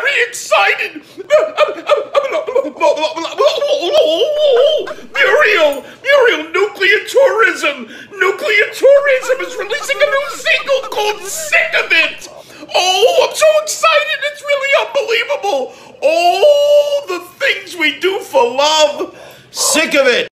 very excited. Muriel, Muriel, Nuclear Tourism. Nuclear Tourism is releasing a new single called Sick of It. Oh, I'm so excited. It's really unbelievable. All the things we do for love. Sick of it.